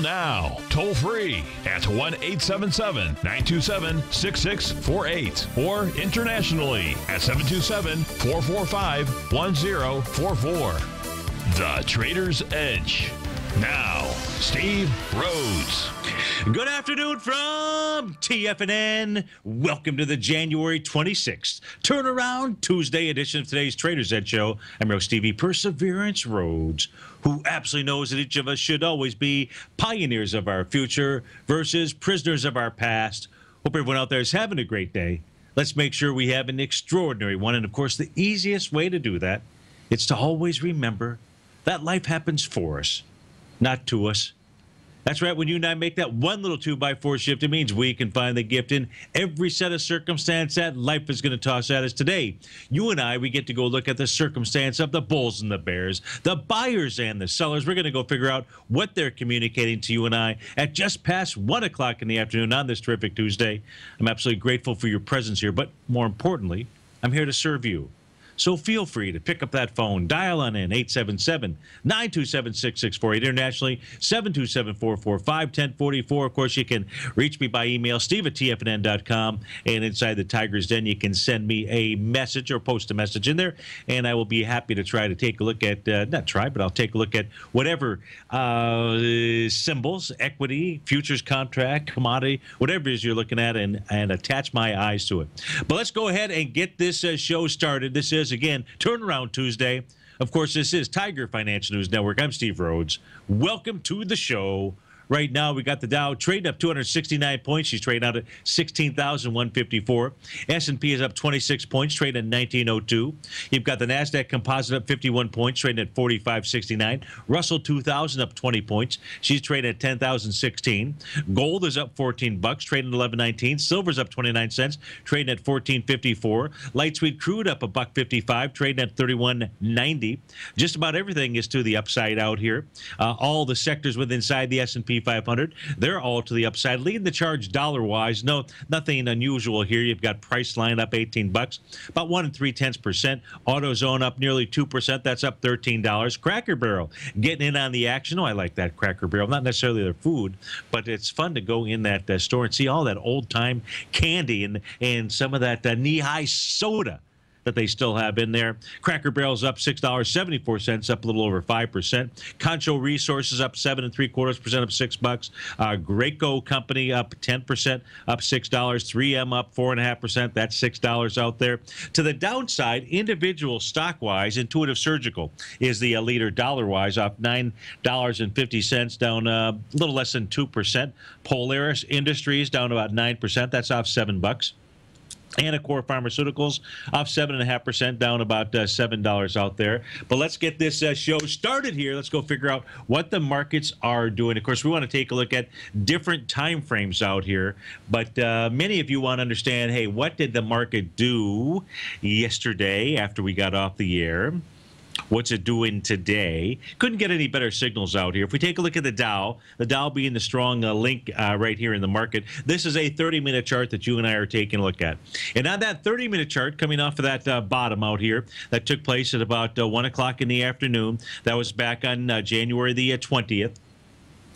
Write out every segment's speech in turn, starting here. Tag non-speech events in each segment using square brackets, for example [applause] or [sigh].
Now, toll free at 1 877 927 6648 or internationally at 727 445 1044. The Trader's Edge. Now, Steve Rhodes. Good afternoon from TFNN. Welcome to the January 26th turnaround Tuesday edition of today's Trader's Edge Show. I'm your Stevie Perseverance Rhodes, who absolutely knows that each of us should always be pioneers of our future versus prisoners of our past. Hope everyone out there is having a great day. Let's make sure we have an extraordinary one. And of course, the easiest way to do that is to always remember that life happens for us, not to us. That's right. When you and I make that one little two by four shift, it means we can find the gift in every set of circumstance that life is going to toss at us today. You and I, we get to go look at the circumstance of the bulls and the bears, the buyers and the sellers. We're going to go figure out what they're communicating to you and I at just past one o'clock in the afternoon on this terrific Tuesday. I'm absolutely grateful for your presence here, but more importantly, I'm here to serve you. So feel free to pick up that phone, dial on in 877 927 6648. Internationally, 727 445 1044. Of course, you can reach me by email, steve at tfnn.com. And inside the Tiger's Den, you can send me a message or post a message in there. And I will be happy to try to take a look at, uh, not try, but I'll take a look at whatever uh, symbols, equity, futures contract, commodity, whatever it is you're looking at, and, and attach my eyes to it. But let's go ahead and get this uh, show started. This is, again, Turnaround Tuesday. Of course, this is Tiger Financial News Network. I'm Steve Rhodes. Welcome to the show. Right now, we got the Dow trading up 269 points. She's trading out at 16,154. S&P is up 26 points, trading at 1902. You've got the Nasdaq Composite up 51 points, trading at 4569. Russell 2000 up 20 points. She's trading at 10,016. Gold is up 14 bucks, trading at 1119. Silver's up 29 cents, trading at 1454. Light sweet crude up a buck 55, trading at 3190. Just about everything is to the upside out here. Uh, all the sectors within inside the S&P 500, they're all to the upside, leading the charge dollar-wise. No, nothing unusual here. You've got price Priceline up 18 bucks, about one and three tenths percent. AutoZone up nearly two percent. That's up 13 dollars. Cracker Barrel getting in on the action. Oh, I like that Cracker Barrel. Not necessarily their food, but it's fun to go in that uh, store and see all that old-time candy and and some of that uh, knee-high soda that they still have in there. Cracker Barrel's up six dollars seventy four cents, up a little over five percent. Concho Resources up seven and three quarters percent, up six bucks. Uh, Graco Company up ten percent, up six dollars. 3M up four and a half percent. That's six dollars out there. To the downside, individual stock wise, Intuitive Surgical is the uh, leader dollar wise, up nine dollars and fifty cents, down uh, a little less than two percent. Polaris Industries down about nine percent. That's off seven bucks. Anacor Pharmaceuticals off seven and a half percent, down about uh, seven dollars out there. But let's get this uh, show started here. Let's go figure out what the markets are doing. Of course, we want to take a look at different time frames out here. But uh, many of you want to understand, hey, what did the market do yesterday after we got off the air? What's it doing today? Couldn't get any better signals out here. If we take a look at the Dow, the Dow being the strong uh, link uh, right here in the market, this is a 30 minute chart that you and I are taking a look at. And on that 30 minute chart, coming off of that uh, bottom out here, that took place at about uh, 1 o'clock in the afternoon, that was back on uh, January the 20th.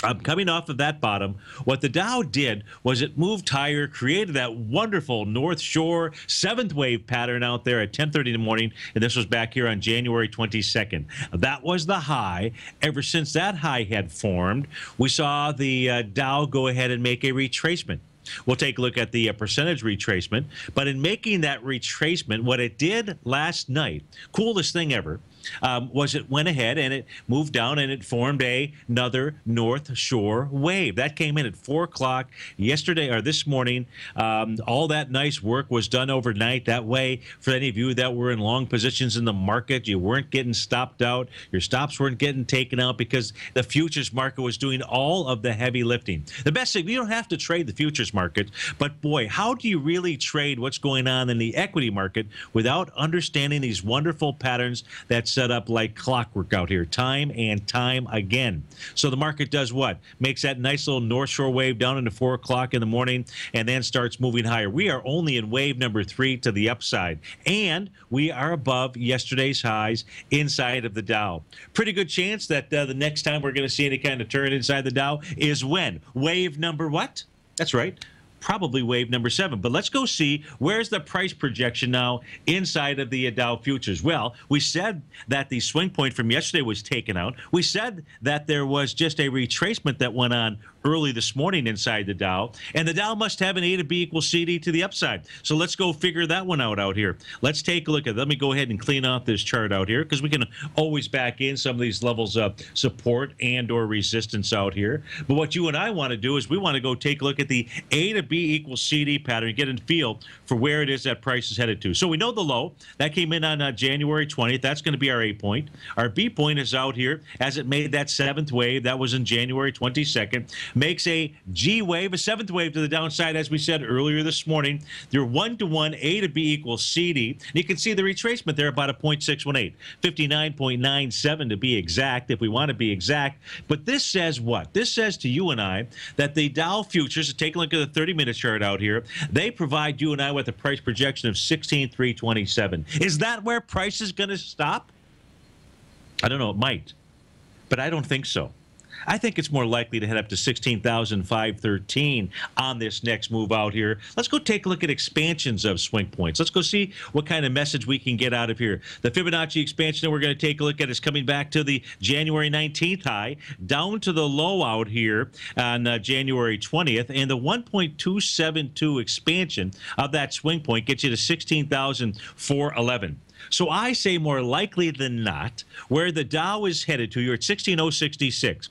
Um, coming off of that bottom, what the Dow did was it moved higher, created that wonderful North Shore seventh wave pattern out there at 10:30 in the morning, and this was back here on January 22nd. That was the high. Ever since that high had formed, we saw the uh, Dow go ahead and make a retracement. We'll take a look at the uh, percentage retracement. But in making that retracement, what it did last night, coolest thing ever, um, was it went ahead and it moved down and it formed a, another North Shore wave. That came in at 4 o'clock yesterday or this morning. Um, all that nice work was done overnight. That way, for any of you that were in long positions in the market, you weren't getting stopped out. Your stops weren't getting taken out because the futures market was doing all of the heavy lifting. The best thing, you don't have to trade the futures market, but boy, how do you really trade what's going on in the equity market without understanding these wonderful patterns that set up like clockwork out here, time and time again? So the market does what? Makes that nice little North Shore wave down into four o'clock in the morning and then starts moving higher. We are only in wave number three to the upside, and we are above yesterday's highs inside of the Dow. Pretty good chance that uh, the next time we're going to see any kind of turn inside the Dow is when? Wave number what? That's right probably wave number seven. But let's go see where's the price projection now inside of the Dow futures. Well, we said that the swing point from yesterday was taken out. We said that there was just a retracement that went on early this morning inside the Dow, and the Dow must have an A to B equals CD to the upside. So let's go figure that one out out here. Let's take a look at. Let me go ahead and clean out this chart out here because we can always back in some of these levels of support and or resistance out here. But what you and I want to do is we want to go take a look at the A to B equals CD pattern, get a feel for where it is that price is headed to. So we know the low that came in on uh, January 20th. That's going to be our A point. Our B point is out here as it made that seventh wave. That was in January 22nd makes a G wave, a seventh wave to the downside, as we said earlier this morning. They're one to one, A to B equals CD. And you can see the retracement there about a 0.618, 59.97 to be exact, if we want to be exact. But this says what? This says to you and I that the Dow futures, take a look at the 30 minute chart out here, they provide you and I with a price projection of 16,327. Is that where price is going to stop? I don't know. It might, but I don't think so. I think it's more likely to head up to 16,513 on this next move out here. Let's go take a look at expansions of swing points. Let's go see what kind of message we can get out of here. The Fibonacci expansion that we're going to take a look at is coming back to the January 19th high, down to the low out here on uh, January 20th, and the 1.272 expansion of that swing point gets you to 16,411. So I say more likely than not, where the Dow is headed to, you're at 16066.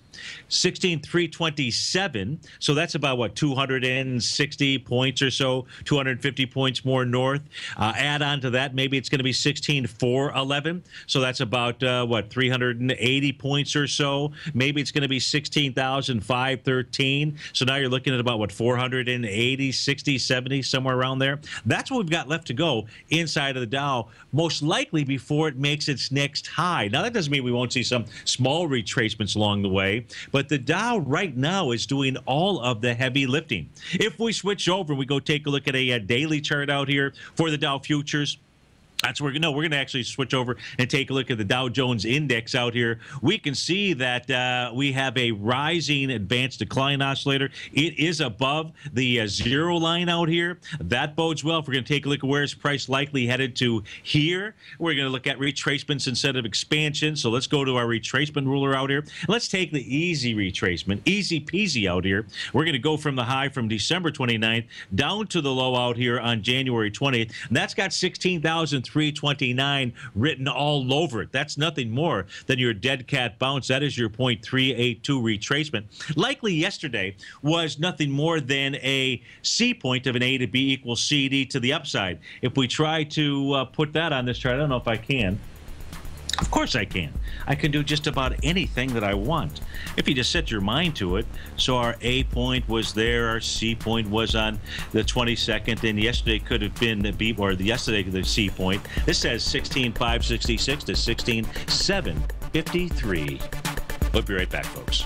16327 so that's about what 260 points or so 250 points more north. Uh, add on to that maybe it's going to be 16411 so that's about uh, what 380 points or so. Maybe it's going to be 16513 so now you're looking at about what 480 60 70 somewhere around there. That's what we've got left to go inside of the dow most likely before it makes its next high. Now that doesn't mean we won't see some small retracements along the way but the Dow right now is doing all of the heavy lifting. If we switch over, we go take a look at a, a daily chart out here for the Dow futures. That's where no, we're going to actually switch over and take a look at the Dow Jones Index out here. We can see that uh, we have a rising advanced decline oscillator. It is above the uh, zero line out here. That bodes well. If we're going to take a look at where is price likely headed to here, we're going to look at retracements instead of expansion. So let's go to our retracement ruler out here. Let's take the easy retracement, easy peasy out here. We're going to go from the high from December 29th down to the low out here on January 20th. And that's got 16,000. 329 written all over it. That's nothing more than your dead cat bounce. That is your 0.382 retracement. Likely yesterday was nothing more than a C point of an A to B equals CD to the upside. If we try to uh, put that on this chart, I don't know if I can. Of course I can. I can do just about anything that I want if you just set your mind to it. So our A point was there, our C point was on the 22nd, and yesterday could have been the B or the yesterday the C point. This says 16,566 to 16,753. We'll be right back, folks.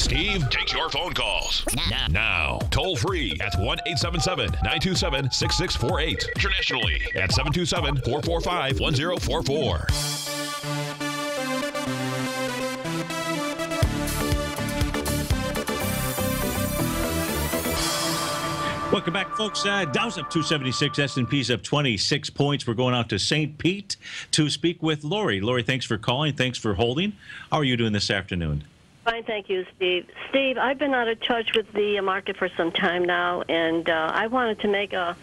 Steve takes your phone calls now. now. Toll free at 1 877 927 6648. Internationally at 727 445 1044. Welcome back, folks. Uh, Dow's up 276, S&P's up 26 points. We're going out to St. Pete to speak with Lori. Lori, thanks for calling. Thanks for holding. How are you doing this afternoon? Fine, thank you, Steve. Steve, I've been out of touch with the market for some time now, and uh, I wanted to make a, uh,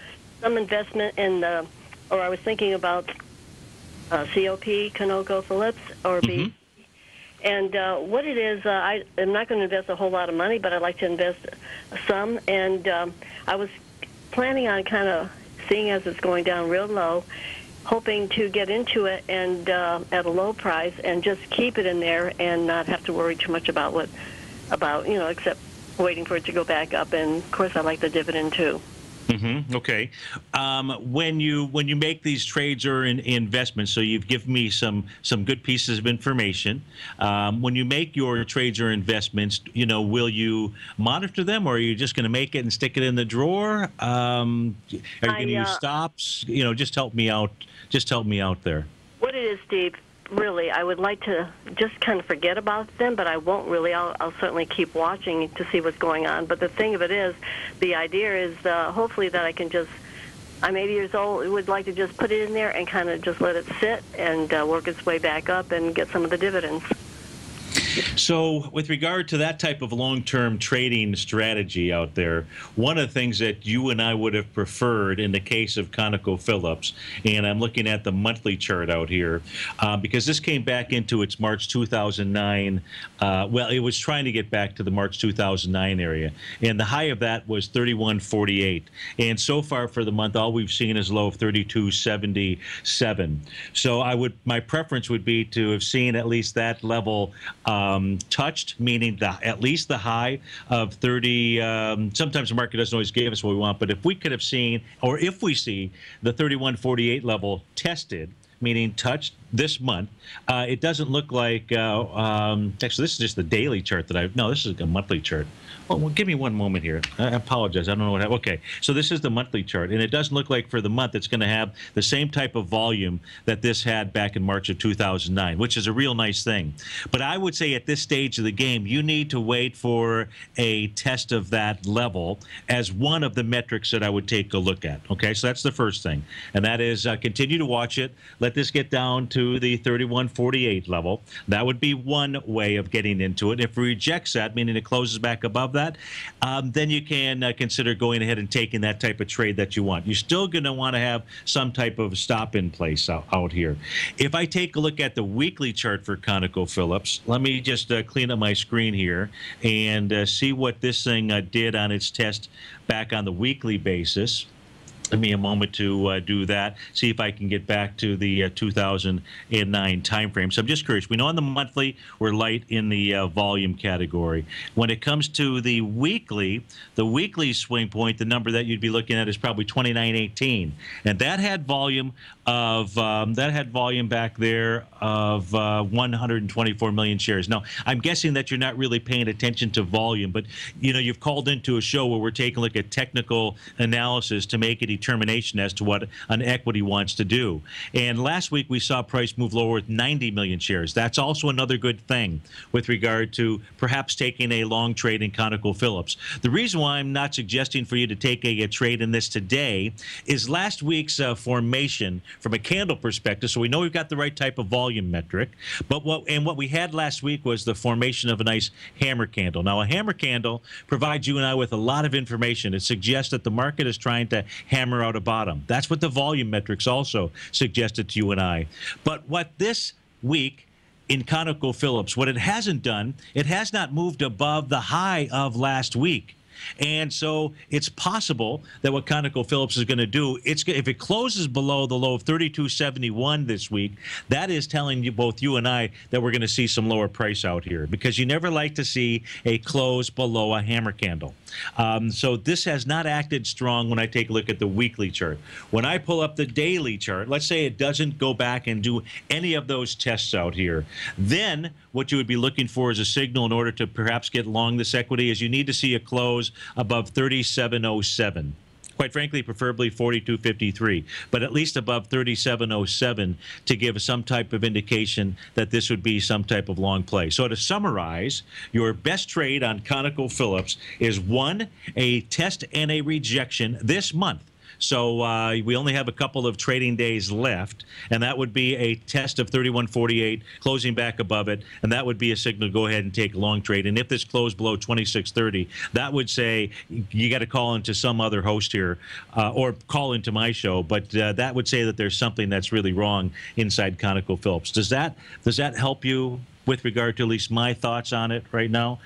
some investment in the, or I was thinking about uh, COP, ConocoPhillips, or B. Mm-hmm. And uh, what it is, uh, I am not going to invest a whole lot of money, but I'd like to invest some. And um, I was planning on kind of seeing as it's going down real low, hoping to get into it and uh, at a low price and just keep it in there and not have to worry too much about what about you know except waiting for it to go back up. And of course, I like the dividend too. Mm-hmm. Okay. Um, when you when you make these trades or in, investments, so you've given me some some good pieces of information. Um, when you make your trades or investments, you know, will you monitor them, or are you just going to make it and stick it in the drawer? Um, are you going to uh, use stops? You know, just help me out. Just help me out there. What it is, Steve, really, I would like to just kind of forget about them, but I won't really. I'll, I'll certainly keep watching to see what's going on. But the thing of it is, the idea is uh, hopefully that I can just. I'm 80 years old. Would like to just put it in there and kind of just let it sit and uh, work its way back up and get some of the dividends. So, with regard to that type of long term trading strategy out there, one of the things that you and I would have preferred in the case of ConocoPhillips, and I'm looking at the monthly chart out here, uh, because this came back into its March 2009. Uh, well, it was trying to get back to the March 2009 area, and the high of that was 31.48. And so far for the month, all we've seen is low of 32.77. So, I would my preference would be to have seen at least that level. Uh, um, touched, meaning the, at least the high of 30. Um, sometimes the market doesn't always give us what we want, but if we could have seen, or if we see the 31.48 level tested, meaning touched this month. Uh, it doesn't look like. Uh, um, actually, this is just the daily chart that I. No, this is a monthly chart. Well, well, give me one moment here. I apologize. I don't know what. happened. Okay, so this is the monthly chart, and it doesn't look like for the month it's going to have the same type of volume that this had back in March of 2009, which is a real nice thing. But I would say at this stage of the game, you need to wait for a test of that level as one of the metrics that I would take a look at. Okay, so that's the first thing, and that is uh, continue to watch it. Let this get down to the 31.48 level. That would be one way of getting into it. If it rejects that, meaning it closes back above that, um, then you can uh, consider going ahead and taking that type of trade that you want. You're still going to want to have some type of stop in place out, out, here. If I take a look at the weekly chart for ConocoPhillips, let me just uh, clean up my screen here and uh, see what this thing uh, did on its test back on the weekly basis me a moment to uh, do that. See if I can get back to the uh, 2009 timeframe. So I'm just curious. We know on the monthly we're light in the uh, volume category. When it comes to the weekly, the weekly swing point, the number that you'd be looking at is probably 2918, and that had volume of um, that had volume back there of uh, 124 million shares. Now I'm guessing that you're not really paying attention to volume, but you know you've called into a show where we're taking a look at technical analysis to make it determination as to what an equity wants to do. And last week we saw price move lower with 90 million shares. That's also another good thing with regard to perhaps taking a long trade in ConocoPhillips. The reason why I'm not suggesting for you to take a, a trade in this today is last week's uh, formation from a candle perspective. So we know we've got the right type of volume metric, but what and what we had last week was the formation of a nice hammer candle. Now a hammer candle provides you and I with a lot of information. It suggests that the market is trying to hammer hammer out a bottom. That's what the volume metrics also suggested to you and I. But what this week in ConocoPhillips, what it hasn't done, it has not moved above the high of last week. And so it's possible that what ConocoPhillips is going to do, it's if it closes below the low of 32.71 this week, that is telling you both you and I that we're going to see some lower price out here because you never like to see a close below a hammer candle. Um, so this has not acted strong when I take a look at the weekly chart. When I pull up the daily chart, let's say it doesn't go back and do any of those tests out here, then what you would be looking for as a signal in order to perhaps get long this equity is you need to see a close above 3707 quite frankly, preferably 42.53, but at least above 37.07 to give some type of indication that this would be some type of long play. So to summarize, your best trade on ConocoPhillips is one, a test and a rejection this month so uh, we only have a couple of trading days left, and that would be a test of 31.48, closing back above it, and that would be a signal to go ahead and take a long trade. And if this closed below 26.30, that would say you got to call into some other host here uh, or call into my show. But uh, that would say that there's something that's really wrong inside ConocoPhillips. Does that does that help you? with regard to at least my thoughts on it right now.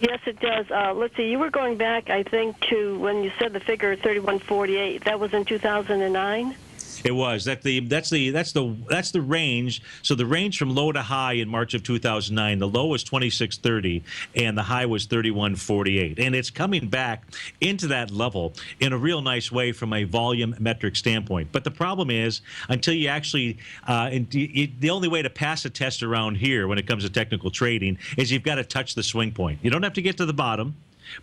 Yes, it does. Uh, let's see. You were going back, I think, to when you said the figure 3148. That was in 2009. It was that the that's the that's the that's the range. So the range from low to high in March of 2009, the low was 2630 and the high was 3148, and it's coming back into that level in a real nice way from a volume metric standpoint. But the problem is until you actually, uh, the only way to pass a test around here when it comes to technical trading is you've got to touch the swing point. You don't have to get to the bottom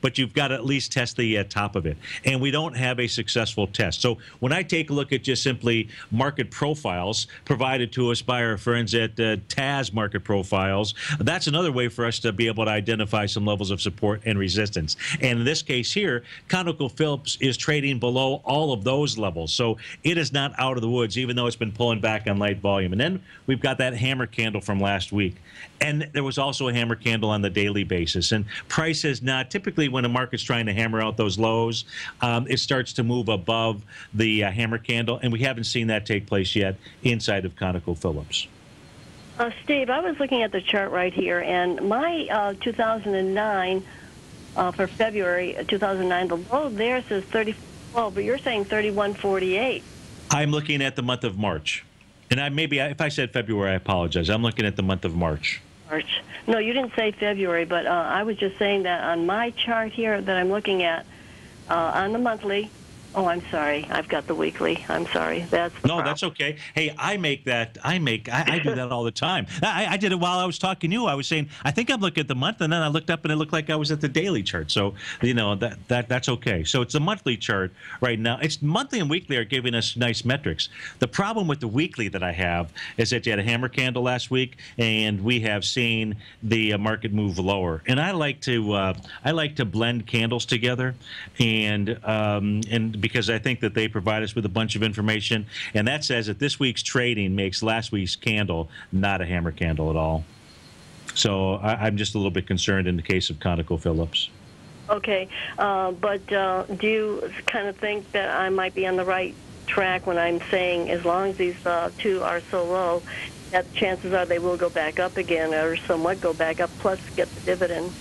but you've got to at least test the uh, top of it. And we don't have a successful test. So when I take a look at just simply market profiles provided to us by our friends at uh, TAS Market Profiles, that's another way for us to be able to identify some levels of support and resistance. And in this case here, ConocoPhillips is trading below all of those levels. So it is not out of the woods, even though it's been pulling back on light volume. And then we've got that hammer candle from last week. And there was also a hammer candle on the daily basis. And price has not typically typically when a market's trying to hammer out those lows, um, it starts to move above the uh, hammer candle, and we haven't seen that take place yet inside of ConocoPhillips. Uh, Steve, I was looking at the chart right here, and my uh, 2009 uh, for February 2009, the low there says 30. but you're saying 31.48. I'm looking at the month of March, and I maybe if I said February, I apologize. I'm looking at the month of March. March. No, you didn't say February, but uh, I was just saying that on my chart here that I'm looking at, uh, on the monthly, Oh, I'm sorry. I've got the weekly. I'm sorry. That's the no, problem. that's okay. Hey, I make that. I make. I, I do that all the time. [laughs] I, I did it while I was talking to you. I was saying I think I'm looking at the month, and then I looked up and it looked like I was at the daily chart. So you know that that that's okay. So it's a monthly chart right now. It's monthly and weekly are giving us nice metrics. The problem with the weekly that I have is that you had a hammer candle last week, and we have seen the uh, market move lower. And I like to uh, I like to blend candles together, and um, and because I think that they provide us with a bunch of information, and that says that this week's trading makes last week's candle not a hammer candle at all. So I, I'm just a little bit concerned in the case of ConocoPhillips. Okay, uh, but uh, do you kind of think that I might be on the right track when I'm saying as long as these uh, two are so low, that chances are they will go back up again or somewhat go back up, plus get the dividend?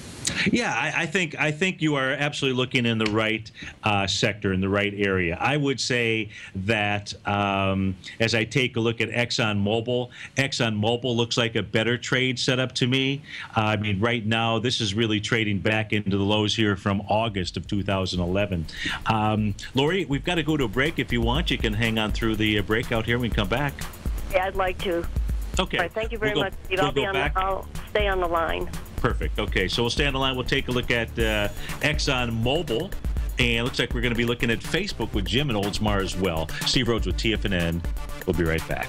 Yeah, I, I, think I think you are absolutely looking in the right uh, sector, in the right area. I would say that um, as I take a look at ExxonMobil, ExxonMobil looks like a better trade setup to me. Uh, I mean, right now this is really trading back into the lows here from August of 2011. Um, Lori, we've got to go to a break. If you want, you can hang on through the uh, breakout here. And we can come back. Yeah, I'd like to. Okay. All right, thank you very we'll much, go, Steve. We'll I'll be on. The, I'll stay on the line. Perfect. Okay, so we'll stay on the line. We'll take a look at uh, ExxonMobil. And it looks like we're going to be looking at Facebook with Jim and Oldsmar as well. Steve Rhodes with TFNN. We'll be right back.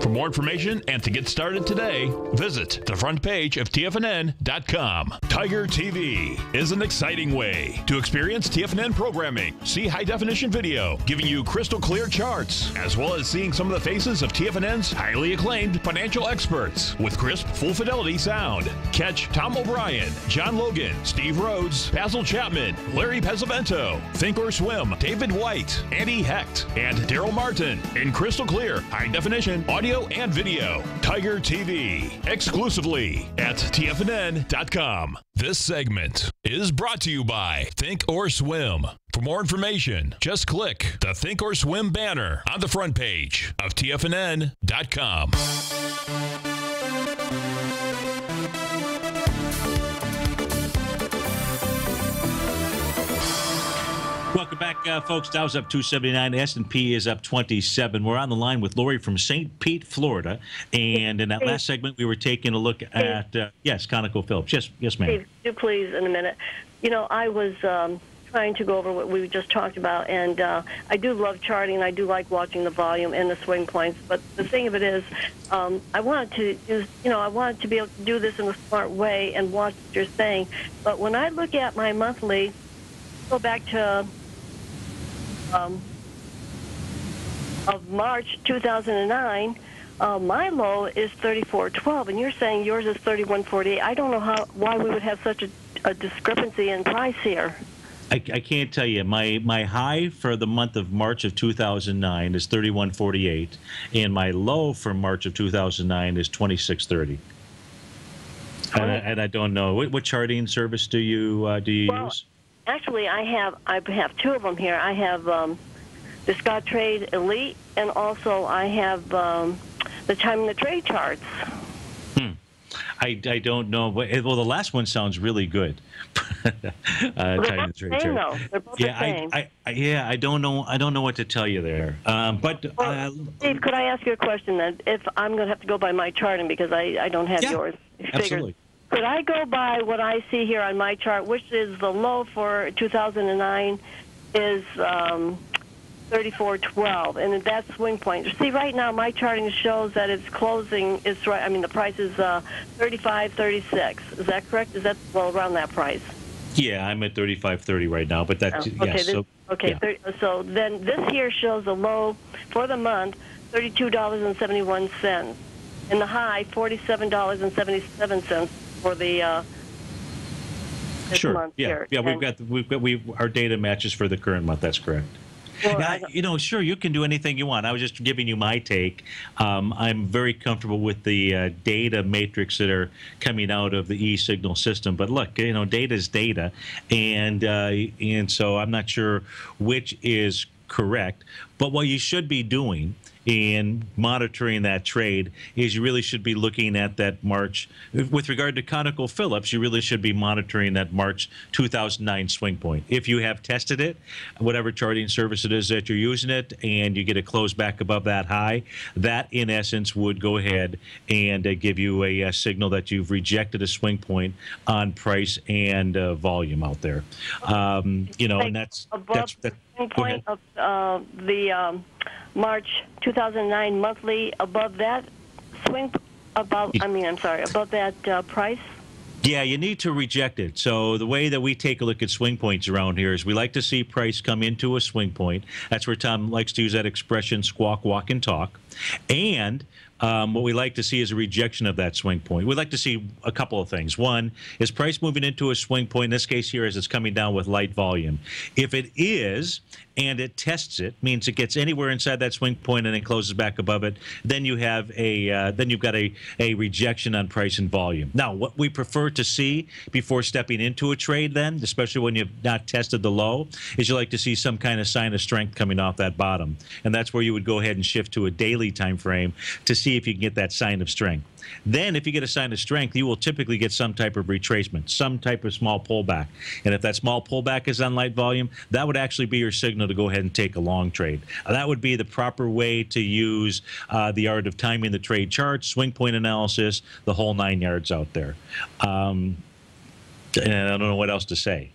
For more information and to get started today, visit the front page of TFNN.com. Tiger TV is an exciting way to experience TFNN programming. See high definition video giving you crystal clear charts, as well as seeing some of the faces of TFNN's highly acclaimed financial experts with crisp, full fidelity sound. Catch Tom O'Brien, John Logan, Steve Rhodes, Basil Chapman, Larry Pesavento, Think or Swim, David White, Andy Hecht, and Daryl Martin in crystal clear, high definition audio audio and video. Tiger TV, exclusively at TFNN.com. This segment is brought to you by Think or Swim. For more information, just click the Think or Swim banner on the front page of TFNN.com. Welcome back, uh, folks. Dow's up 279. S&P is up 27. We're on the line with Lori from St. Pete, Florida. And in that last segment, we were taking a look at, uh, yes, ConocoPhillips. Yes, yes, ma'am. Steve, do please in a minute. You know, I was um, trying to go over what we just talked about, and uh, I do love charting. I do like watching the volume and the swing points. But the thing of it is, um, I wanted to use, you know, I wanted to be able to do this in a smart way and watch what you're saying. But when I look at my monthly, go back to um, of March 2009. Uh, my low is 34.12, and you're saying yours is 31.48. I don't know how why we would have such a, a discrepancy in price here. I, I can't tell you. My my high for the month of March of 2009 is 31.48, and my low for March of 2009 is 26.30. And I, and I don't know what, what charting service do you uh, do you Well, use? Actually, I have I have two of them here. I have um, the Scottrade Elite, and also I have um, the timing the trade charts. Hmm. I, I don't know. But, well, the last one sounds really good. [laughs] uh, They're time both the trade same, chart. though. They're both Yeah, I. I, I, yeah, I don't know. I don't know what to tell you there. Um, but uh, Steve, could I ask you a question then? If I'm going to have to go by my charting because I, I don't have Yeah, yours. absolutely should I go by what I see here on my chart, which is the low for 2009 is um, 34.12, and that's swing point. See, right now my charting shows that it's closing. It's right. I mean, the price is uh, 35.36. Is that correct? Is that well around that price? Yeah, I'm at 35.30 right now, but that's oh, okay, yeah. This, so, okay, yeah. 30, so then this here shows a low for the month, $32.71, and the high, $47.77 for the uh, this sure. month Yeah, here. yeah. We've And- got we've got we our data matches for the current month. That's correct. well, Yeah, I I- don't- you know, sure, you can do anything you want. I was just giving you my take. Um, I'm very comfortable with the uh, data matrix that are coming out of the eSignal system. But look, you know, data is data, and uh, and so I'm not sure which is correct. But what you should be doing in monitoring that trade is you really should be looking at that March. With regard to ConocoPhillips, you really should be monitoring that March 2009 swing point. If you have tested it, whatever charting service it is that you're using it, and you get a close back above that high, that in essence would go ahead and uh, give you a, uh signal that you've rejected a swing point on price and uh, volume out there. Um, you know, and that's above that's that. swing Go ahead. point of uh, the um, March 2009 monthly above that swing above. I mean, I'm sorry, above that uh, price. Yeah, you need to reject it. So the way that we take a look at swing points around here is we like to see price come into a swing point. That's where Tom likes to use that expression squawk, walk, and talk. And um, what we like to see is a rejection of that swing point. We'd like to see a couple of things. One, is price moving into a swing point, in this case here, as it's coming down with light volume. If it is, and it tests it, means it gets anywhere inside that swing point and then closes back above it, then you have a uh, then you've got a, a rejection on price and volume. Now, what we prefer to see before stepping into a trade, then, especially when you've not tested the low, is you like to see some kind of sign of strength coming off that bottom, and that's where you would go ahead and shift to a daily time frame to see if you can get that sign of strength. Then, if you get a sign of strength, you will typically get some type of retracement, some type of small pullback. And if that small pullback is on light volume, that would actually be your signal to go ahead and take a long trade. Uh, that would be the proper way to use uh, the art of timing the trade chart, swing point analysis, the whole nine yards out there. Um, and I don't know what else to say.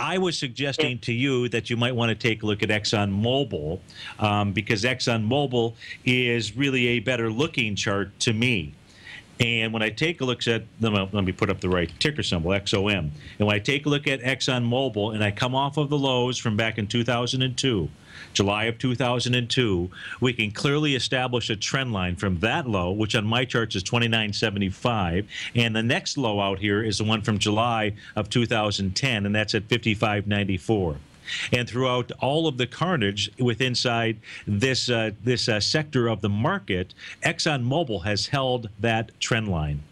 I was suggesting to you that you might want to take a look at ExxonMobil um, because ExxonMobil is really a better looking chart to me. And when I take a look at, let me, put up the right ticker symbol, XOM. And when I take a look at ExxonMobil and I come off of the lows from back in 2002, July of 2002, we can clearly establish a trend line from that low, which on my charts is 29.75, and the next low out here is the one from July of 2010, and that's at 55.94 and throughout all of the carnage with inside this uh, this uh, sector of the market, ExxonMobil has held that trend line.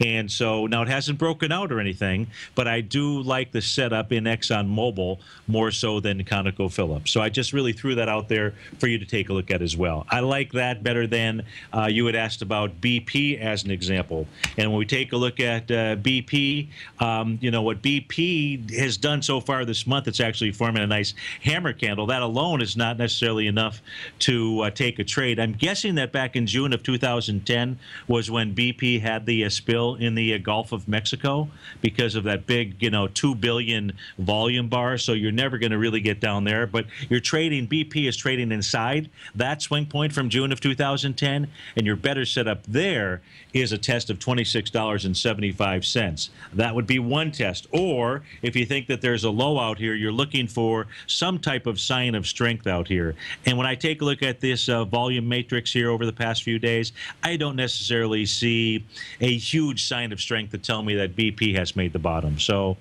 And so now it hasn't broken out or anything, but I do like the setup in Exxon Mobil more so than ConocoPhillips. So I just really threw that out there for you to take a look at as well. I like that better than uh, you had asked about BP as an example. And when we take a look at uh, BP, um, you know, what BP has done so far this month, it's actually forming a nice hammer candle. That alone is not necessarily enough to uh, take a trade. I'm guessing that back in June of 2010 was when BP had the uh, spill in the Gulf of Mexico because of that big, you know, 2 billion volume bar. So you're never going to really get down there. But you're trading, BP is trading inside that swing point from June of 2010, and your better setup there is a test of $26.75. That would be one test. Or if you think that there's a low out here, you're looking for some type of sign of strength out here. And when I take a look at this uh, volume matrix here over the past few days, I don't necessarily see a huge sign of strength to tell me that BP has made the bottom. So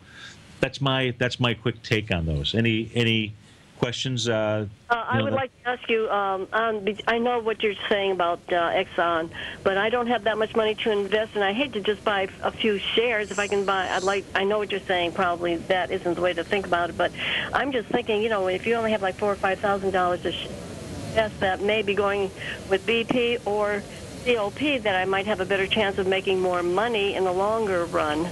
that's my that's my quick take on those. Any any questions? Uh, uh, I would like to ask you. Um, on, I know what you're saying about uh, Exxon, but I don't have that much money to invest, and I hate to just buy a few shares. If I can buy, I'd like. I know what you're saying. Probably that isn't the way to think about it, but I'm just thinking. You know, if you only have like four or five thousand dollars to invest, that may be going with BP or COP, that I might have a better chance of making more money in the longer run.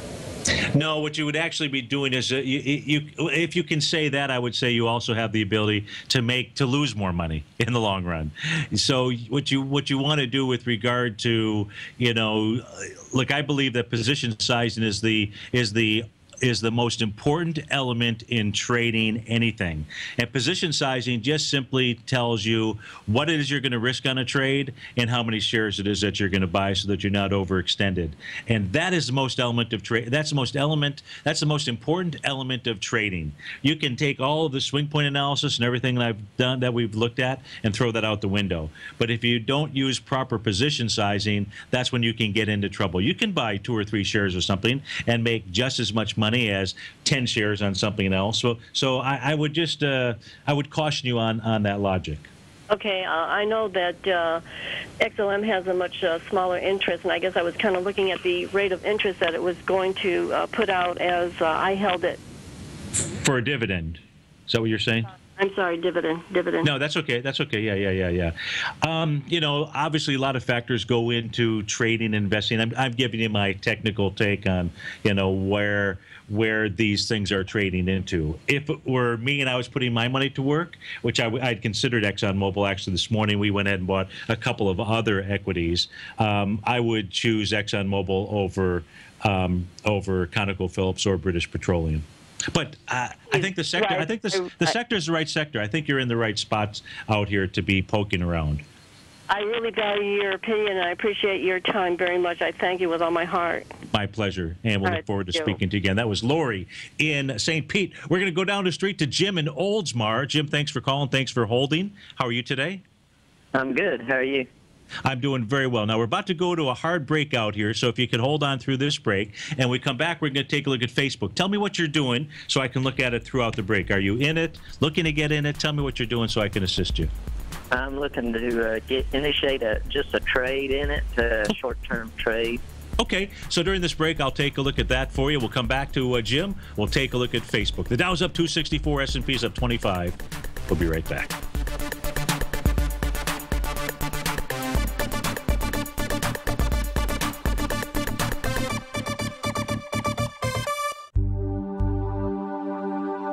No, what you would actually be doing is uh, you, you, if you can say that, I would say you also have the ability to make to lose more money in the long run. So what you what you want to do with regard to you know, look, I believe that position sizing is the is the is the most important element in trading anything. And position sizing just simply tells you what it is you're going to risk on a trade and how many shares it is that you're going to buy so that you're not overextended. And that is the most element of trade. That's the most element. That's the most important element of trading. You can take all of the swing point analysis and everything that I've done that we've looked at and throw that out the window. But if you don't use proper position sizing, that's when you can get into trouble. You can buy two or three shares or something and make just as much money money as 10 shares on something else. So, so I, I would just uh, I would caution you on on that logic. Okay, uh, I know that uh, XOM has a much uh, smaller interest, and I guess I was kind of looking at the rate of interest that it was going to uh, put out as uh, I held it. For a dividend. Is that what you're saying? I'm sorry, dividend, dividend. No, that's okay. That's okay. Yeah, yeah, yeah, yeah. Um, you know, obviously, a lot of factors go into trading, and investing. I'm, I'm giving you my technical take on, you know, where where these things are trading into. If it were me and I was putting my money to work, which I, would considered ExxonMobil actually this morning, we went ahead and bought a couple of other equities. Um, I would choose ExxonMobil over um, over ConocoPhillips or British Petroleum. But uh, I think the sector. I think the the sector is the right sector. I think you're in the right spots out here to be poking around. I really value your opinion, and I appreciate your time very much. I thank you with all my heart. My pleasure, and we'll all look forward to speaking to you again. That was Lori in St. Pete. We're going to go down the street to Jim in Oldsmar. Jim, thanks for calling. Thanks for holding. How are you today? I'm good. How are you? I'm doing very well. Now, we're about to go to a hard break out here, so if you could hold on through this break, and we come back, we're going to take a look at Facebook. Tell me what you're doing so I can look at it throughout the break. Are you in it? Looking to get in it? Tell me what you're doing so I can assist you. I'm looking to uh, get initiate a, just a trade in it, a short-term trade. Okay, so during this break, I'll take a look at that for you. We'll come back to uh, Jim. We'll take a look at Facebook. The Dow's up 264, S&P's up 25. We'll be right back.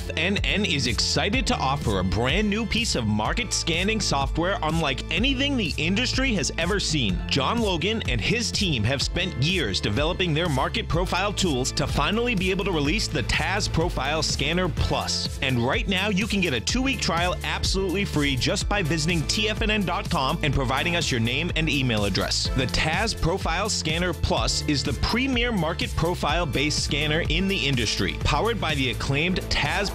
TFNN is excited to offer a brand new piece of market scanning software unlike anything the industry has ever seen. John Logan and his team have spent years developing their market profile tools to finally be able to release the TAS Profile Scanner Plus. And right now, you can get a two week trial absolutely free just by visiting TFNN.com and providing us your name and email address. The TAS Profile Scanner Plus is the premier market profile based scanner in the industry. Powered by the acclaimed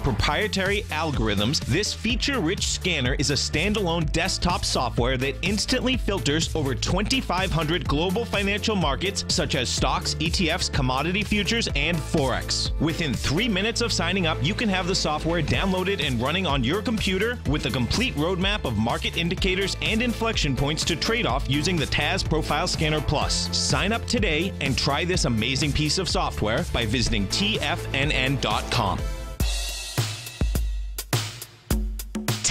Proprietary algorithms, this feature rich scanner is a standalone desktop software that instantly filters over 2,500 global financial markets such as stocks, ETFs, commodity futures, and Forex. Within three minutes of signing up, you can have the software downloaded and running on your computer with a complete roadmap of market indicators and inflection points to trade off using the TAS Profile Scanner Plus. Sign up today and try this amazing piece of software by visiting TFNN.com.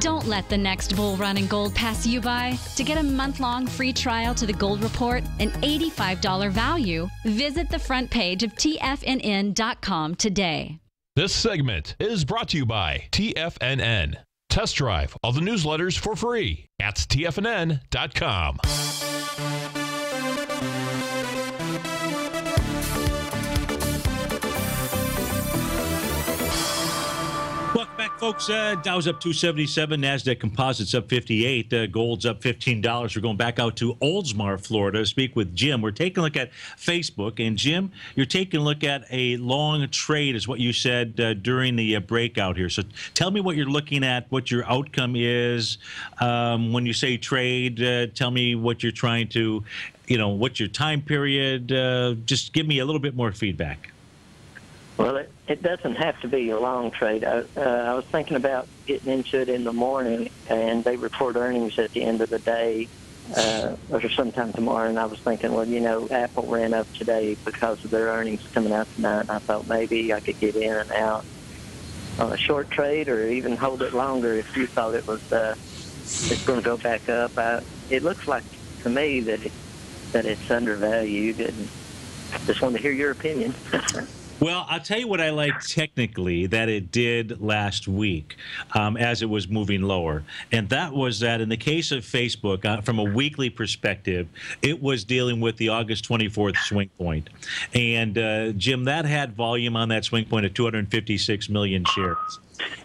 Don't let the next bull run in gold pass you by. To get a month long free trial to the Gold Report, an $85 value, visit the front page of TFNN.com today. This segment is brought to you by TFNN. Test drive all the newsletters for free at TFNN.com. back, folks. Uh, Dow's up 277, Nasdaq Composites up 58, uh, gold's up $15. We're going back out to Oldsmar, Florida, to speak with Jim. We're taking a look at Facebook, and Jim, you're taking a look at a long trade, is what you said uh, during the uh, breakout here. So tell me what you're looking at, what your outcome is. Um, when you say trade, uh, tell me what you're trying to, you know, what's your time period. Uh, just give me a little bit more feedback. Well, it, doesn't have to be a long trade. I, uh, I was thinking about getting into it in the morning, and they report earnings at the end of the day uh, or sometime tomorrow. And I was thinking, well, you know, Apple ran up today because of their earnings coming out tonight. I thought maybe I could get in and out on a short trade or even hold it longer if you thought it was uh, it's going to go back up. I, it looks like to me that it, that it's undervalued, and just wanted to hear your opinion. [laughs] Well, I'll tell you what I like technically that it did last week um, as it was moving lower. And that was that in the case of Facebook, uh, from a weekly perspective, it was dealing with the August 24th swing point. And uh, Jim, that had volume on that swing point of 256 million shares.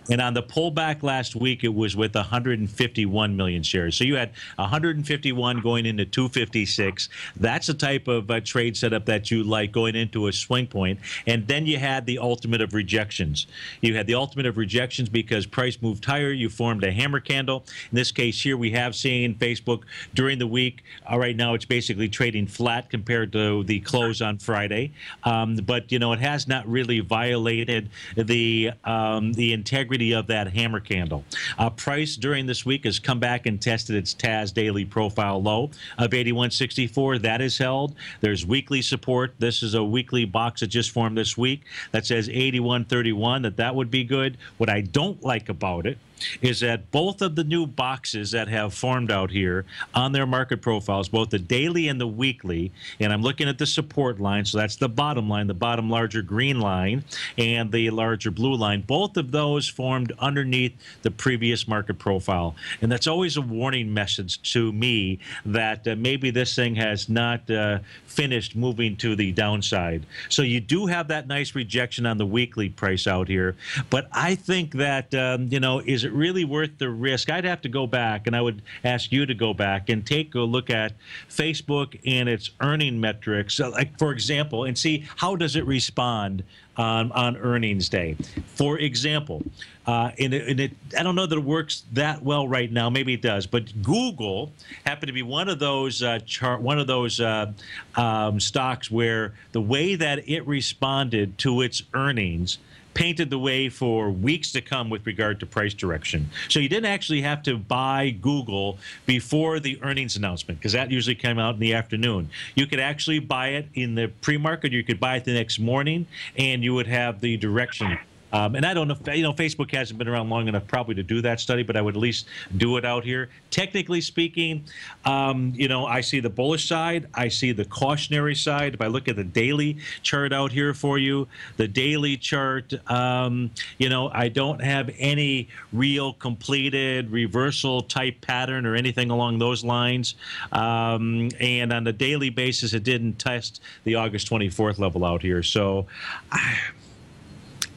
And on the pullback last week, it was with 151 million shares. So you had 151 going into 256. That's the type of uh, trade setup that you like going into a swing point. And then you had the ultimate of rejections. You had the ultimate of rejections because price moved higher. You formed a hammer candle. In this case here, we have seen Facebook during the week. Uh, right now, it's basically trading flat compared to the close on Friday. Um, but you know, it has not really violated the um, the integrity of that hammer candle. Uh, price during this week has come back and tested its TAS daily profile low of 8164. That is held. There's weekly support. This is a weekly box that just formed this week that says 8131. That that would be good. What I don't like about it is that both of the new boxes that have formed out here on their market profiles, both the daily and the weekly, and I'm looking at the support line, so that's the bottom line, the bottom larger green line, and the larger blue line. Both of those formed underneath the previous market profile. And that's always a warning message to me that uh, maybe this thing has not uh, finished moving to the downside. So you do have that nice rejection on the weekly price out here. But I think that, um, you know, is it it really worth the risk? I'd have to go back, and I would ask you to go back and take a look at Facebook and its earning metrics, like for example, and see how does it respond on, on earnings day. For example, uh, and, it, and it, I don't know that it works that well right now. Maybe it does, but Google happened to be one of those uh, chart, one of those uh, um, stocks where the way that it responded to its earnings painted the way for weeks to come with regard to price direction. So you didn't actually have to buy Google before the earnings announcement because that usually came out in the afternoon. You could actually buy it in the pre-market, you could buy it the next morning, and you would have the direction um, and I don't know, you know, Facebook hasn't been around long enough probably to do that study, but I would at least do it out here. Technically speaking, um, you know, I see the bullish side, I see the cautionary side. If I look at the daily chart out here for you, the daily chart, um, you know, I don't have any real completed reversal type pattern or anything along those lines. Um, and on the daily basis, it didn't test the August 24th level out here. So, I,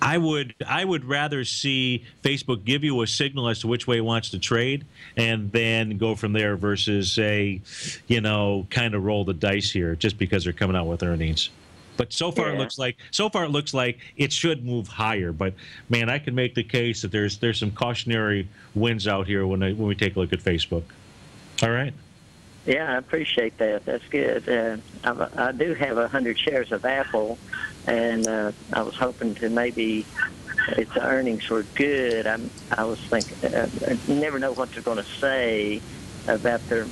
I would I would rather see Facebook give you a signal as to which way it wants to trade, and then go from there versus say, you know, kind of roll the dice here just because they're coming out with earnings. But so far yeah. it looks like so far it looks like it should move higher. But man, I can make the case that there's there's some cautionary winds out here when I, when we take a look at Facebook. All right. Yeah, I appreciate that. That's good. Uh, I, I do have a hundred shares of Apple, and uh, I was hoping to maybe its earnings were good. I'm, I was thinking, uh, you never know what they're going to say about their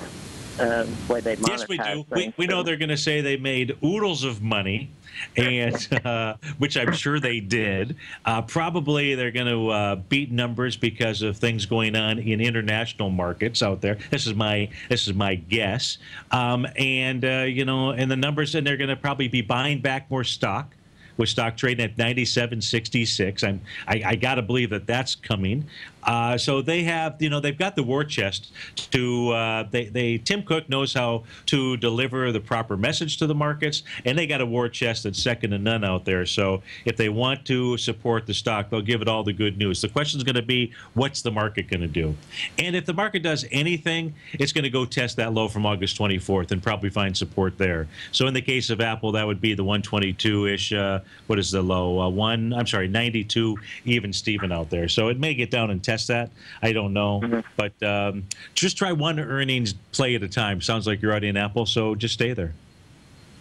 way they monetize. Yes, we do. We, we know they're going to say they made oodles of money and [laughs] uh, which I'm sure they did. Uh, probably they're going to uh, beat numbers because of things going on in international markets out there. This is my this is my guess. Um, and uh, you know, and the numbers, and they're going to probably be buying back more stock with stock trading at 97.66. I'm I, I got to believe that that's coming. Uh, so they have, you know, they've got the war chest to. Uh, they, they Tim Cook knows how to deliver the proper message to the markets, and they got a war chest that's second to none out there. So if they want to support the stock, they'll give it all the good news. The question is going to be, what's the market going to do? And if the market does anything, it's going to go test that low from August 24th and probably find support there. So in the case of Apple, that would be the 122-ish. Uh, what is the low? Uh, one. I'm sorry, 92 even Steven out there. So it may get down and test that. I don't know, mm-hmm. but um, just try one earnings play at a time. Sounds like you're already in Apple, so just stay there.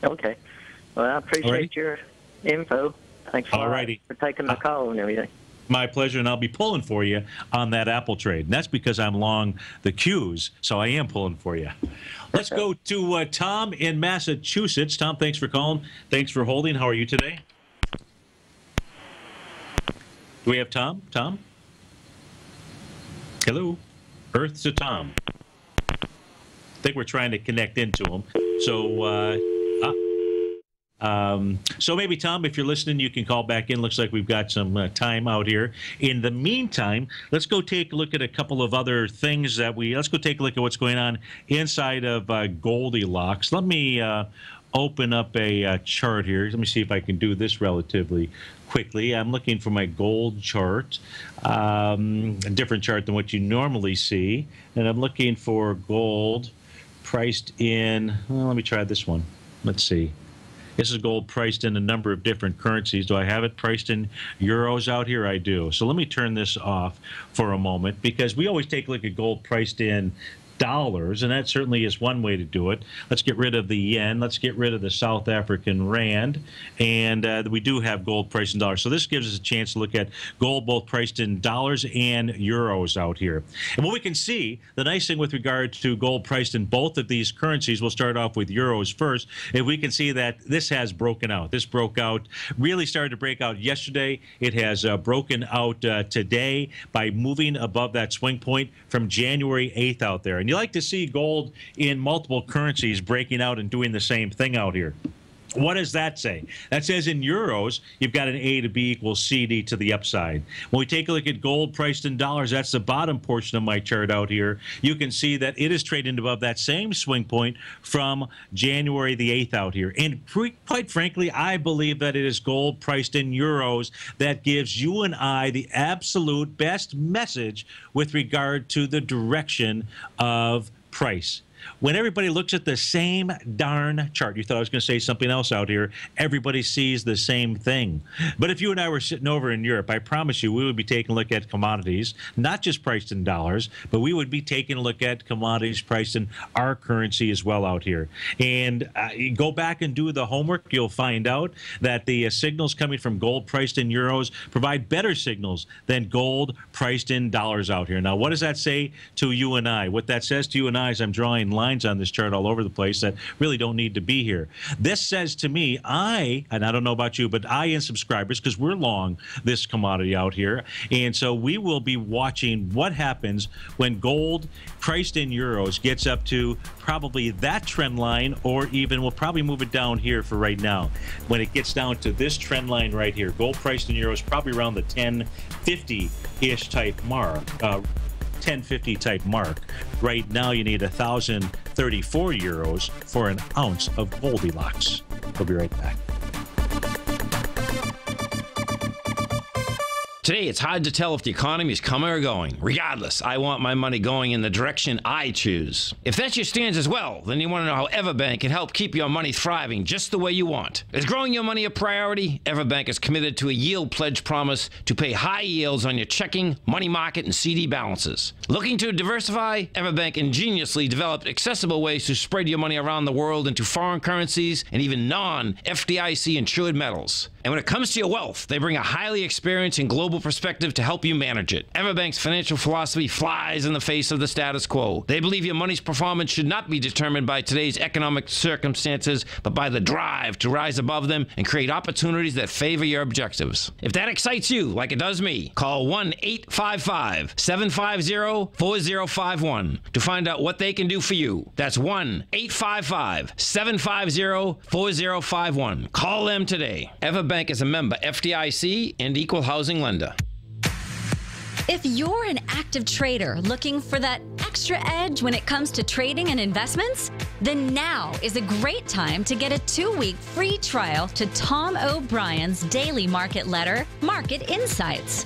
Okay. Well, I appreciate your info. Thanks a lot for taking my uh, call and everything. My pleasure, and I'll be pulling for you on that Apple trade. And that's because I'm long the queues, so I am pulling for you. Let's go to uh, Tom in Massachusetts. Tom, thanks for calling. Thanks for holding. How are you today? Do we have Tom? Tom? Hello, Earth to Tom. I think we're trying to connect into him. So, uh, uh, um, so maybe Tom, if you're listening, you can call back in. Looks like we've got some uh, time out here. In the meantime, let's go take a look at a couple of other things that we. Let's go take a look at what's going on inside of uh, Goldilocks. Let me uh, open up a uh, chart here. Let me see if I can do this relatively quickly. I'm looking for my gold chart, um, a different chart than what you normally see. And I'm looking for gold priced in, well, let me try this one. Let's see. This is gold priced in a number of different currencies. Do I have it priced in euros out here? I do. So let me turn this off for a moment because we always take a look at gold priced in dollars, and that certainly is one way to do it. Let's get rid of the yen. Let's get rid of the South African rand, and uh, we do have gold priced in dollars. So this gives us a chance to look at gold both priced in dollars and euros out here. And what we can see, the nice thing with regard to gold priced in both of these currencies, we'll start off with euros first. If we can see that this has broken out. This broke out, really started to break out yesterday. It has uh, broken out uh, today by moving above that swing point from January 8th out there. And you like to see gold in multiple currencies breaking out and doing the same thing out here. What does that say? That says in euros, you've got an A to B equals CD to the upside. When we take a look at gold priced in dollars, that's the bottom portion of my chart out here. You can see that it is trading above that same swing point from January the 8th out here. And pre- quite frankly, I believe that it is gold priced in euros that gives you and I the absolute best message with regard to the direction of price when everybody looks at the same darn chart, you thought I was going to say something else out here. Everybody sees the same thing. But if you and I were sitting over in Europe, I promise you we would be taking a look at commodities, not just priced in dollars, but we would be taking a look at commodities priced in our currency as well out here. And uh, go back and do the homework. You'll find out that the uh, signals coming from gold priced in euros provide better signals than gold priced in dollars out here. Now, what does that say to you and I? What that says to you and I is I'm drawing lines on this chart all over the place that really don't need to be here. This says to me, I, and I don't know about you, but I and subscribers, because we're long this commodity out here. And so we will be watching what happens when gold priced in euros gets up to probably that trend line, or even we'll probably move it down here for right now. When it gets down to this trend line right here, gold priced in euros, probably around the 1050 ish type mark. Uh, 1050 type mark. Right now, you need 1,034 euros for an ounce of Goldilocks. We'll be right back. Today, it's hard to tell if the economy is coming or going. Regardless, I want my money going in the direction I choose. If that's your stance as well, then you want to know how Everbank can help keep your money thriving just the way you want. Is growing your money a priority? Everbank is committed to a yield pledge promise to pay high yields on your checking, money market, and CD balances. Looking to diversify? Everbank ingeniously developed accessible ways to spread your money around the world into foreign currencies and even non FDIC insured metals. And when it comes to your wealth, they bring a highly experienced and global perspective to help you manage it. Everbank's financial philosophy flies in the face of the status quo. They believe your money's performance should not be determined by today's economic circumstances, but by the drive to rise above them and create opportunities that favor your objectives. If that excites you, like it does me, call 1 855 750 4051 to find out what they can do for you. That's 1 855 750 4051. Call them today. Everbank Bank is a member FDIC and equal housing lender. If you're an active trader looking for that extra edge when it comes to trading and investments, then now is a great time to get a two week free trial to Tom O'Brien's daily market letter, Market Insights.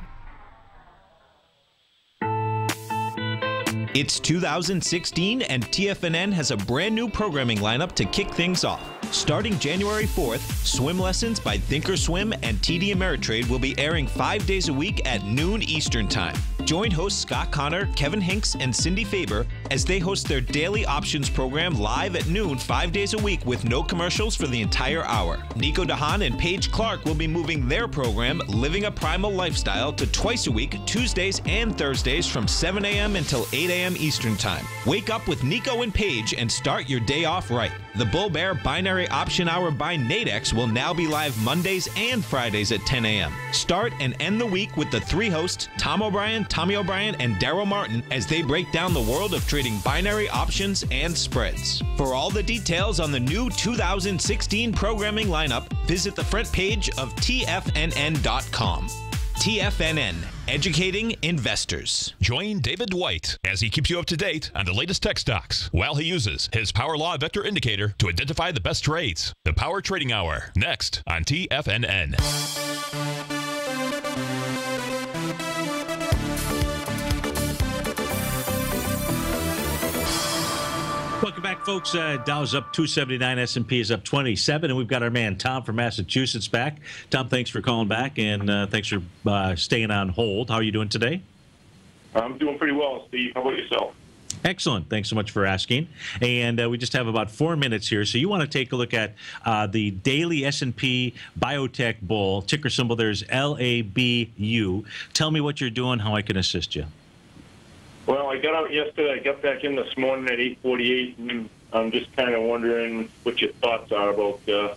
It's 2016, and TFNN has a brand new programming lineup to kick things off. Starting January 4th, swim lessons by Thinkorswim and TD Ameritrade will be airing five days a week at noon Eastern Time. Join hosts Scott Connor, Kevin Hincks, and Cindy Faber as they host their daily options program live at noon five days a week with no commercials for the entire hour. Nico DeHaan and Paige Clark will be moving their program, Living a Primal Lifestyle, to twice a week, Tuesdays and Thursdays from 7 a.m. until 8 a.m. Eastern Time. Wake up with Nico and Paige and start your day off right. The Bull Bear Binary Option Hour by Nadex will now be live Mondays and Fridays at 10 a.m. Start and end the week with the three hosts, Tom O'Brien, Tommy O'Brien, and Daryl Martin, as they break down the world of trading binary options and spreads. For all the details on the new 2016 programming lineup, visit the front page of TFNN.com. TFNN, educating investors. Join David White as he keeps you up to date on the latest tech stocks while he uses his Power Law Vector Indicator to identify the best trades. The Power Trading Hour, next on TFNN. Welcome back folks. Uh, Dow's up 279, S&P is up 27, and we've got our man Tom from Massachusetts back. Tom, thanks for calling back, and uh, thanks for uh, staying on hold. How are you doing today? I'm doing pretty well, Steve. How about yourself? Excellent. Thanks so much for asking. And uh, we just have about four minutes here, so you want to take a look at uh, the daily S&P Biotech Bull ticker symbol. There's LABU. Tell me what you're doing, how I can assist you. Well, I got out yesterday. I got back in this morning at 8:48, and I'm just kind of wondering what your thoughts are about uh,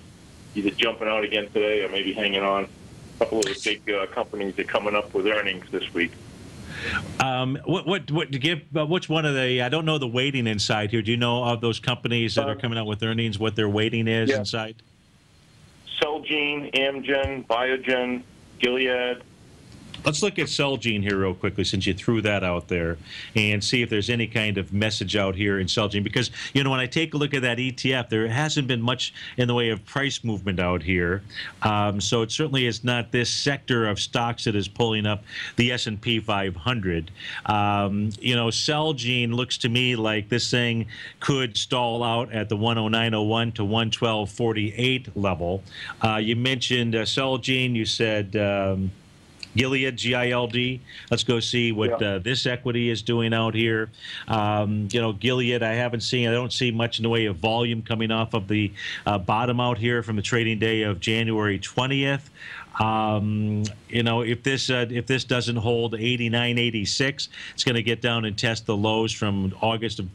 either jumping out again today or maybe hanging on. A couple of the big uh, companies are coming up with earnings this week. Um, what what what to give? Uh, which one of the? I don't know the weighting inside here. Do you know of those companies that are coming out with earnings? What their weighting is Yeah. inside? Celgene, Amgen, Biogen, Gilead. Let's look at Celgene here real quickly, since you threw that out there, and see if there's any kind of message out here in Celgene. Because you know, when I take a look at that ETF, there hasn't been much in the way of price movement out here. Um, so it certainly is not this sector of stocks that is pulling up the S&P 500. Um, you know, Celgene looks to me like this thing could stall out at the 109.01 to 112.48 level. Uh, you mentioned uh, Celgene. You said. Um, Gilead, GILD. Let's go see what Yeah. uh, this equity is doing out here. Um, you know, Gilead, I haven't seen, I don't see much in the way of volume coming off of the uh, bottom out here from the trading day of January 20th. Um, you know, if this uh, if this doesn't hold 89, 86, it's going to get down and test the lows from August of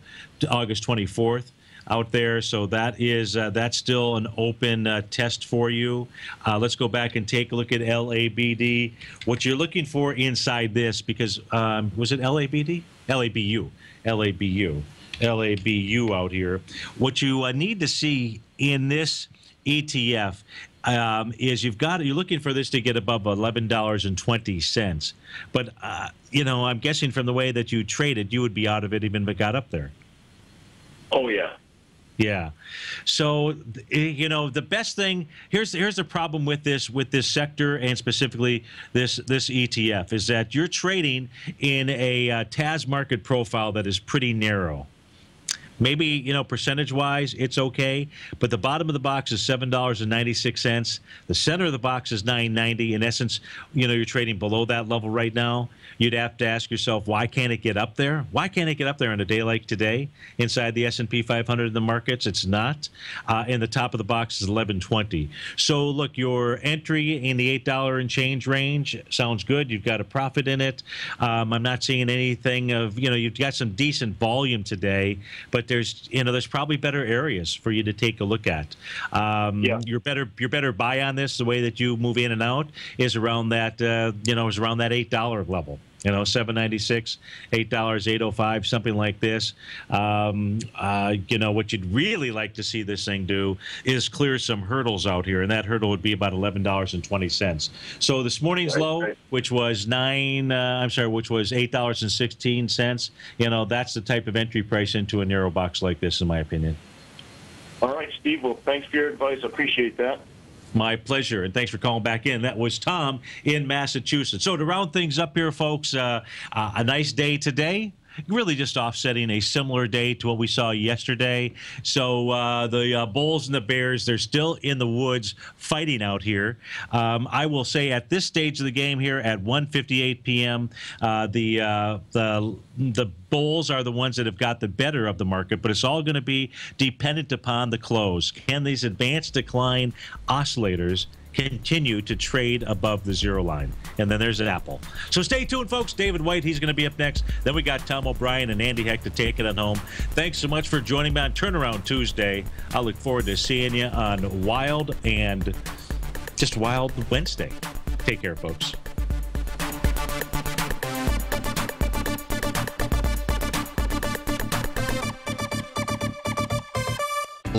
August 24th out there. So that is uh, that's still an open uh, test for you. Uh, let's go back and take a look at LABD. What you're looking for inside this, because um, was it LABD? LABU, LABU, LABU out here. What you uh, need to see in this ETF um, is you've got you're looking for this to get above eleven dollars and twenty cents. But uh, you know, I'm guessing from the way that you traded, you would be out of it even if it got up there. Oh yeah. Yeah. So you know the best thing here's here's the problem with this with this sector and specifically this this ETF is that you're trading in a uh, TAS market profile that is pretty narrow. Maybe you know percentage wise it's okay, but the bottom of the box is seven dollars and ninety six cents. The center of the box is nine ninety. In essence, you know you're trading below that level right now. You'd have to ask yourself why can't it get up there? Why can't it get up there on a day like today inside the S and P 500 in the markets? It's not. Uh, and the top of the box is eleven twenty. So look, your entry in the eight dollar and change range sounds good. You've got a profit in it. Um, I'm not seeing anything of you know you've got some decent volume today, but there's you know there's probably better areas for you to take a look at. Um, Yeah. Your better your better buy on this the way that you move in and out is around that uh, you know is around that eight dollar level. You know, seven ninety six, eight dollars, eight oh five, something like this. Um, uh, you know, what you'd really like to see this thing do is clear some hurdles out here, and that hurdle would be about eleven dollars and twenty cents. So this morning's Right, low, right. which was nine, uh, I'm sorry, which was eight dollars and sixteen cents. You know, that's the type of entry price into a narrow box like this, in my opinion. All right, Steve. Well, thanks for your advice. Appreciate that. My pleasure, and thanks for calling back in. That was Tom in Massachusetts. So to round things up here, folks, uh, uh, a nice day today. Really, just offsetting a similar day to what we saw yesterday. So uh, the uh, Bulls and the Bears, they're still in the woods fighting out here. Um, I will say at this stage of the game here at 1:58 p.m., uh, the uh, the the Bulls are the ones that have got the better of the market, but it's all going to be dependent upon the close. Can these advanced decline oscillators continue to trade above the zero line? And then there's an Apple. So stay tuned, folks. David White, he's going to be up next. Then we got Tom O'Brien and Andy Heck to take it on home. Thanks so much for joining me on Turnaround Tuesday. I look forward to seeing you on Wild and just Wild Wednesday. Take care, folks.